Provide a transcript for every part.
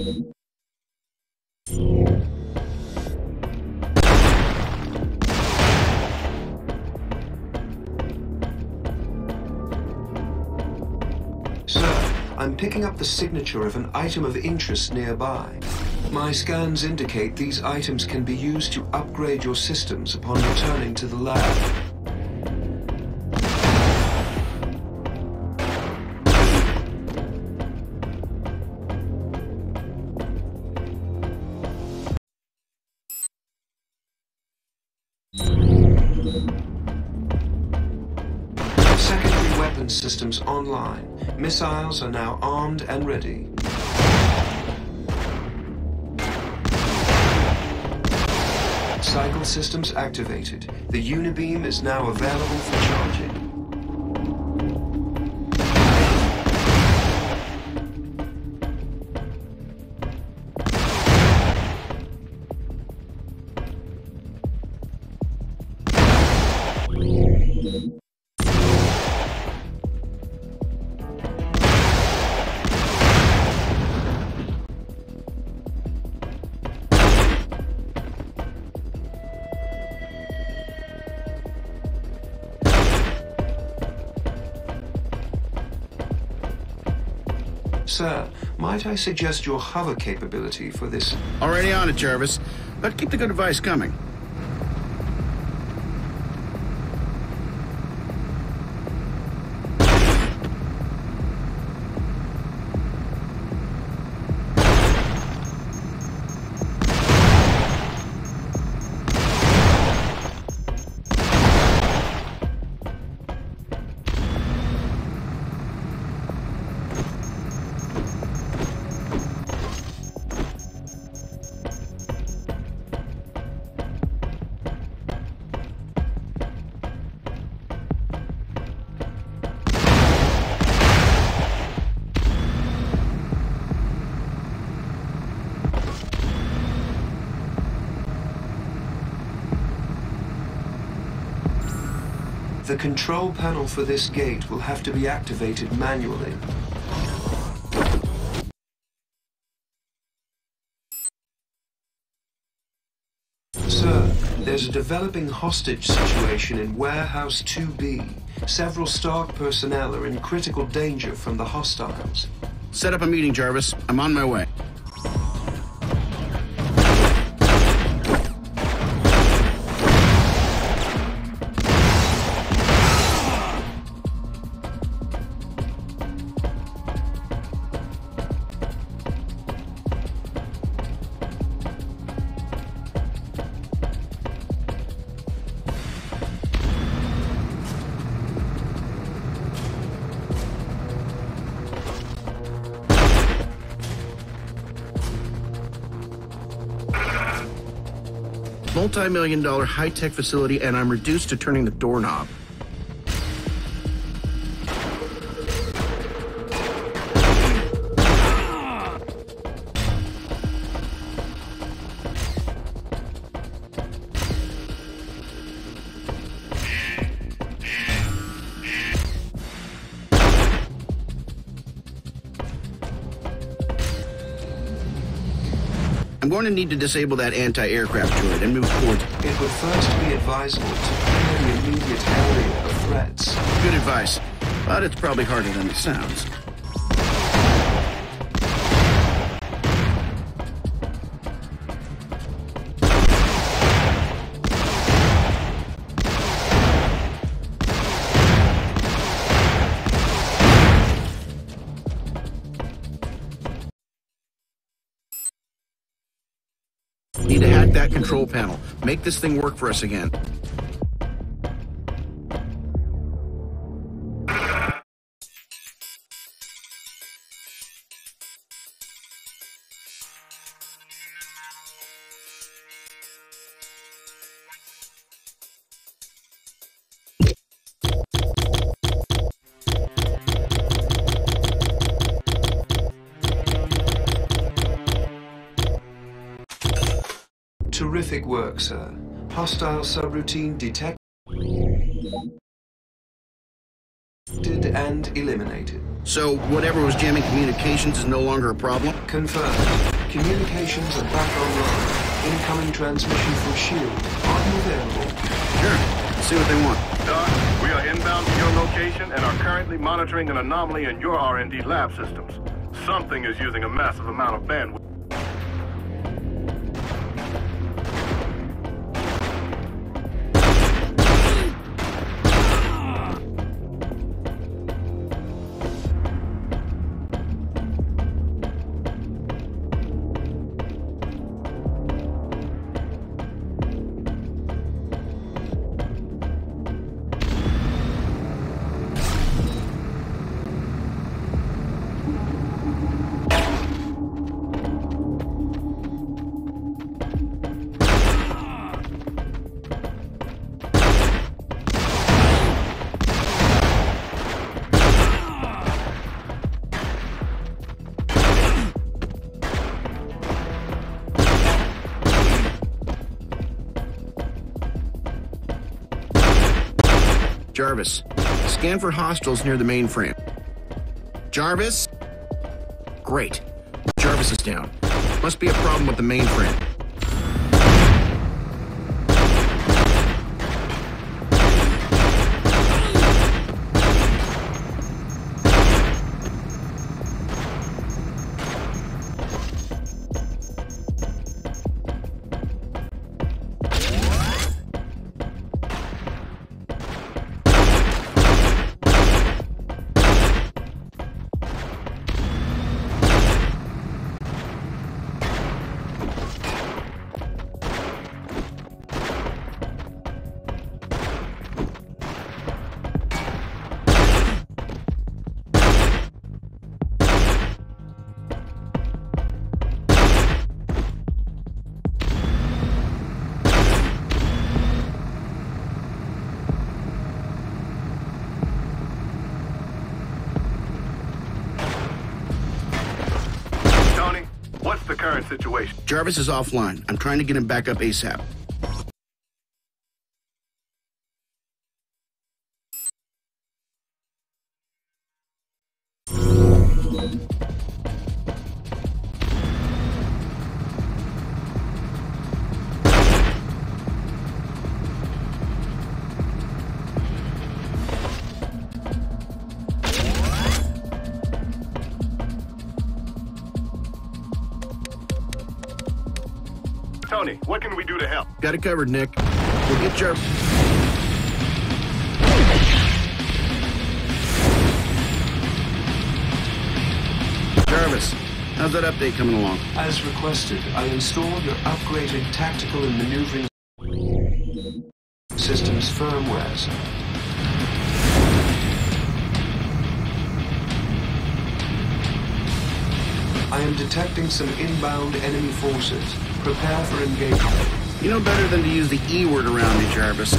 Sir, I'm picking up the signature of an item of interest nearby. My scans indicate these items can be used to upgrade your systems upon returning to the lab. Missiles are now armed and ready. Cycle systems activated. The Unibeam is now available for charging. Sir, might I suggest your hover capability for this? Already on it, Jarvis. But keep the good advice coming. The control panel for this gate will have to be activated manually. Sir, there's a developing hostage situation in Warehouse 2B. Several Stark personnel are in critical danger from the hostiles. Set up a meeting, Jarvis. I'm on my way. Multi-million dollar high-tech facility, and I'm reduced to turning the doorknob. I'm going to need to disable that anti-aircraft turret and move towards It would first be advisable to clear the immediate area of threats. Good advice, but it's probably harder than it sounds. That control panel. Make this thing work for us again. Terrific work, sir. Hostile subroutine detected and eliminated. So whatever was jamming communications is no longer a problem? Confirmed. Communications are back online. Incoming transmission from S.H.I.E.L.D. Are you available? Sure. Let's see what they want. Doc, we are inbound to your location and are currently monitoring an anomaly in your R&D lab systems. Something is using a massive amount of bandwidth. Jarvis, scan for hostiles near the mainframe. Jarvis? Great. Jarvis is down. Must be a problem with the mainframe. Situation? Jarvis is offline. I'm trying to get him back up ASAP. Got it covered, Nick. We'll get your... Jarvis, how's that update coming along? As requested, I installed your upgraded tactical and maneuvering systems firmwares. I am detecting some inbound enemy forces. Prepare for engagement. You know better than to use the E word around me, Jarvis.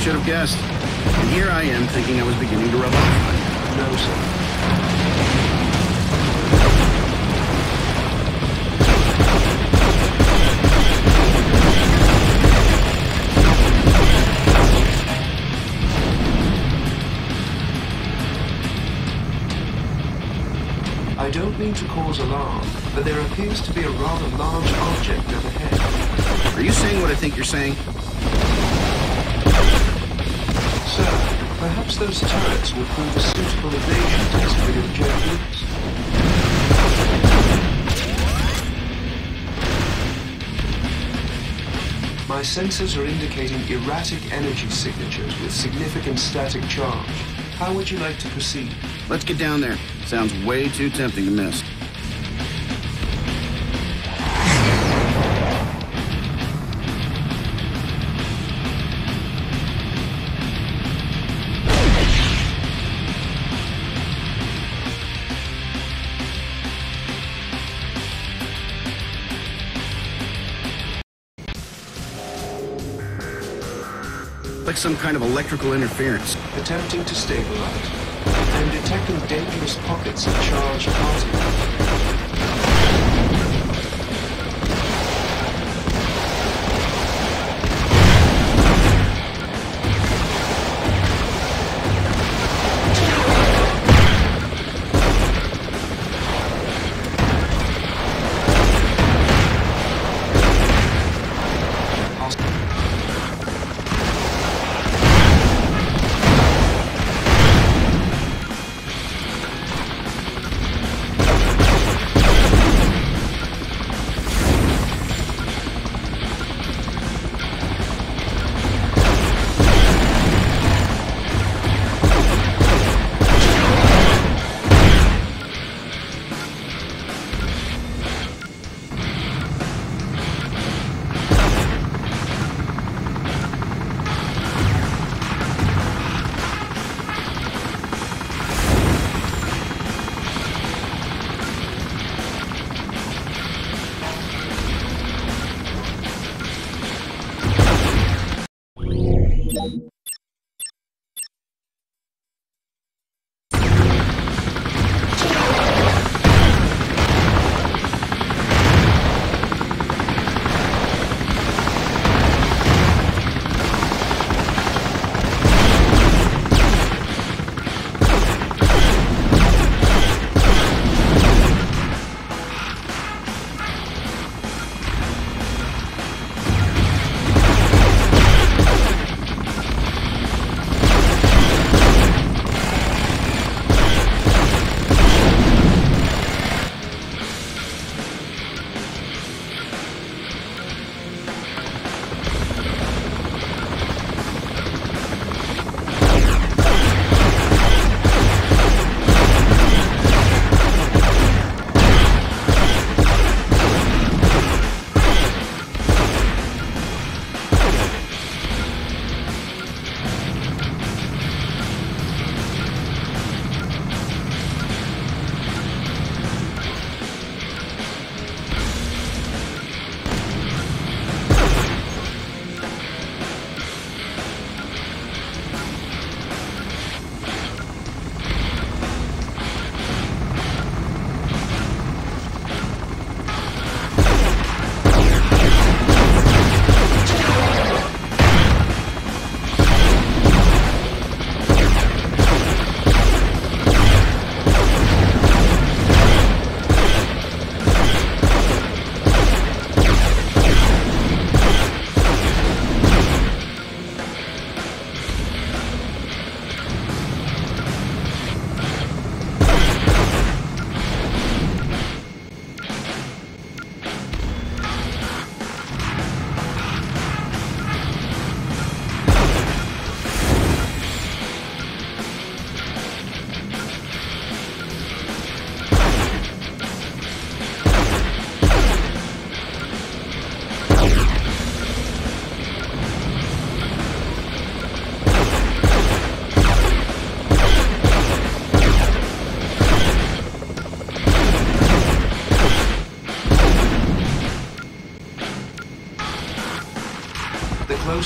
Should have guessed. And here I am thinking I was beginning to rub off on you. No, sir. I don't mean to cause alarm, but there appears to be a rather large object overhead. Are you saying what I think you're saying? Perhaps those turrets will prove a suitable evasion test for your boots. My sensors are indicating erratic energy signatures with significant static charge. How would you like to proceed? Let's get down there. Sounds way too tempting to miss. Some kind of electrical interference. Attempting to stabilize. I'm detecting dangerous pockets of charged particles.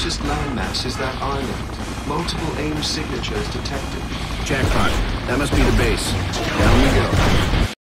Closest landmass is that island. Multiple AIM signatures detected. Jackpot. That must be the base. Down we go.